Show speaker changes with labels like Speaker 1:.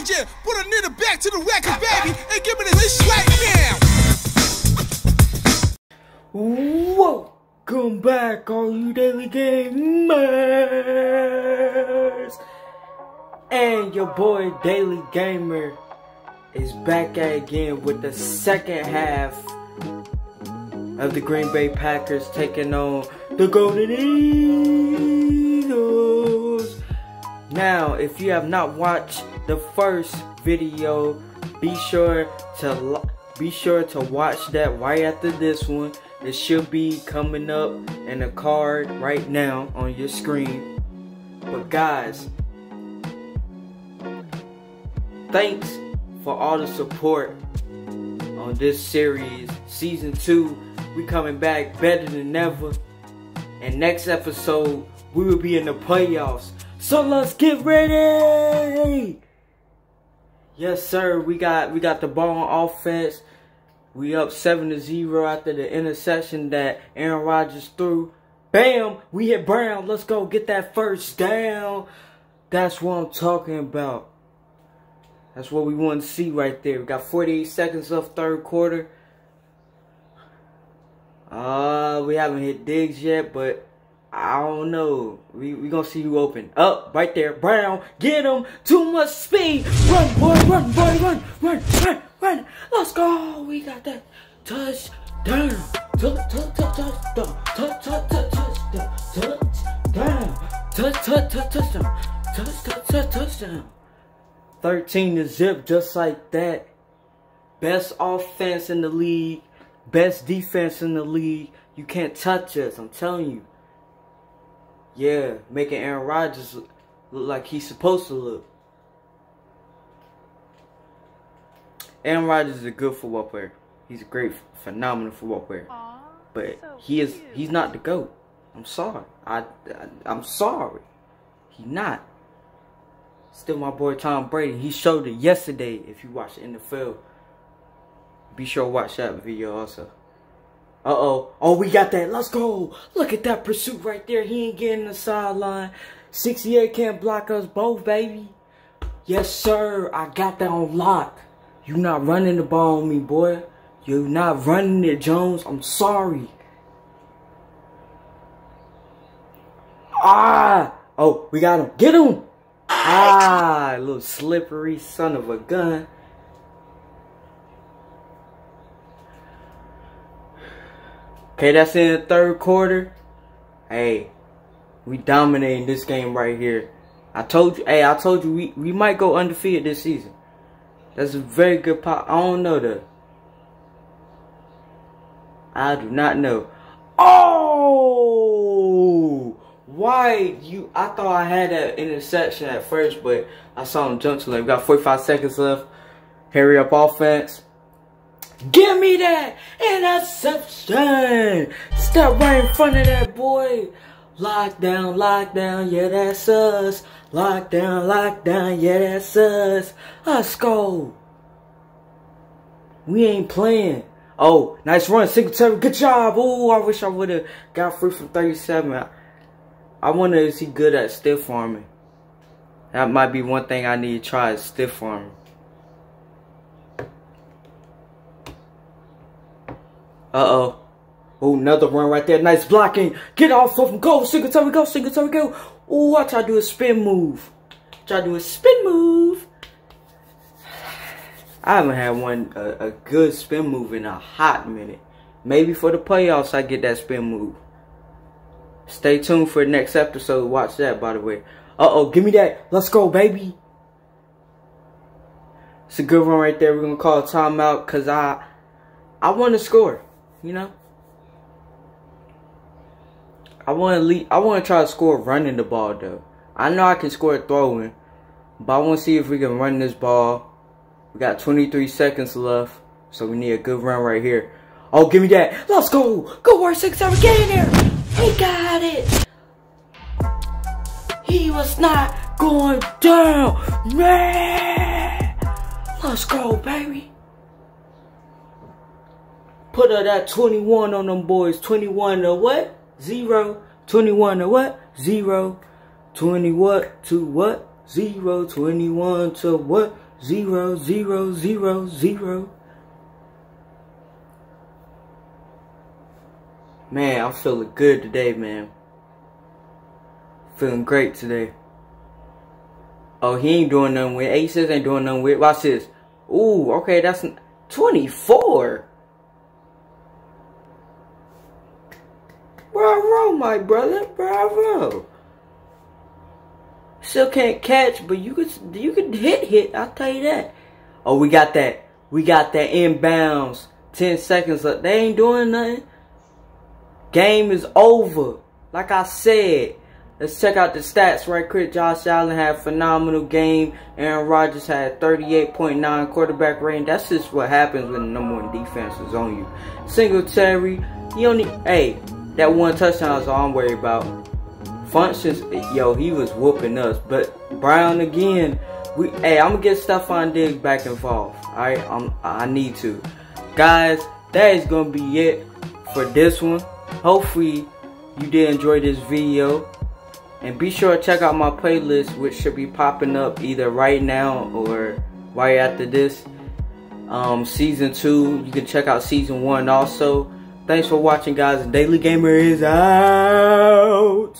Speaker 1: DJ, put a nigga back to the record, baby, and give me this right now.
Speaker 2: Welcome back, all you daily gamers. And your boy Daily Gamer is back again with the second half of the Green Bay Packers taking on the Golden Eagles. Now, if you have not watched the first video, be sure to be sure to watch that right after this one. It should be coming up in a card right now on your screen. But guys, thanks for all the support on this series, season two. We coming back better than ever. And next episode, we will be in the playoffs. So let's get ready. Yes, sir. We got we got the ball on offense. We up seven to zero after the interception that Aaron Rodgers threw. Bam! We hit Brown. Let's go get that first down. That's what I'm talking about. That's what we want to see right there. We got 48 seconds left third quarter. Uh, we haven't hit Diggs yet, but I don't know. We we gonna see who open. Up right there, Brown. Get him. Too much speed. Run, boy, run, boy, run, run, run, run. Let's go. We got that touchdown. Touch, touch, touch, touchdown. Touch, touch, touch, touchdown. Touchdown. Touch, touch, touch, touchdown. Touch, touch, touch, touchdown. 13 to zip, just like that. Best offense in the league. Best defense in the league. You can't touch us, I'm telling you. Yeah, making Aaron Rodgers look like he's supposed to look. Aaron Rodgers is a good football player. He's a great, phenomenal football player. But he is he's not the GOAT. I'm sorry. I, I I'm sorry. He's not. Still my boy Tom Brady. He showed it yesterday if you watch the NFL. Be sure to watch that video also. Uh-oh. Oh, we got that. Let's go. Look at that pursuit right there. He ain't getting the sideline. 68 can't block us both, baby. Yes, sir. I got that on lock. You not running the ball on me, boy. You not running it, Jones. I'm sorry. Ah. Oh, we got him. Get him. Ah, little slippery son of a gun. Okay, that's in the third quarter. Hey, we dominating this game right here. I told you, hey, I told you we, we might go undefeated this season. That's a very good pop. I don't know the. I do not know. Oh! Why you? I thought I had that interception at first, but I saw him jump to we got 45 seconds left. Hurry up offense. Give me that interception. Step right in front of that boy. Lockdown, lockdown, yeah, that's us. Lockdown, lockdown, yeah, that's us. Let's go. We ain't playing. Oh, nice run, Singletary. Good job. Oh, I wish I would have got free from 37. I, I wonder is he good at stiff arming. That might be one thing I need to try is stiff arming. Uh-oh. Oh, another run right there. Nice blocking. Get off of him. Go, Singletary, go, Singletary, go. Oh, I try to do a spin move. Try to do a spin move. I haven't had one, a, a good spin move in a hot minute. Maybe for the playoffs, I get that spin move. Stay tuned for the next episode. Watch that, by the way. Uh-oh, give me that. Let's go, baby. It's a good one right there. We're going to call timeout because I, I want to score you know. I want to lead, I want to try to score running the ball though. I know I can score throwing, but I want to see if we can run this ball. We got 23 seconds left, so we need a good run right here. Oh, give me that. Let's go. Go, R6, get in there. He got it. He was not going down. Man. Let's go, baby. Put her that 21 on them boys. 21 to what? Zero. 21 to what? Zero. 20 what? To what? Zero. 21 to what? zero, zero, zero, zero. Man, I'm feeling good today, man. Feeling great today. Oh, he ain't doing nothing with aces, ain't doing nothing with. Watch this. Ooh, okay, that's 24. Bravo, my brother. Bravo. Still can't catch, but you could you could hit hit. I'll tell you that. Oh, we got that. We got that inbounds. Ten seconds left. They ain't doing nothing. Game is over. Like I said. Let's check out the stats right quick. Josh Allen had phenomenal game. Aaron Rodgers had 38.9 quarterback rating. That's just what happens when the number one defense is on you. Singletary, he only, hey, that one touchdown is all I'm worried about. Functions, yo, he was whooping us. But Brown again, we, hey, I'm gonna get Stefon Diggs back involved. Alright, I'm, I need to. Guys, that is gonna be it for this one. Hopefully, you did enjoy this video. And be sure to check out my playlist, which should be popping up either right now or right after this. Um, season 2, you can check out season 1 also. Thanks for watching, guys. Daily Gamer is out.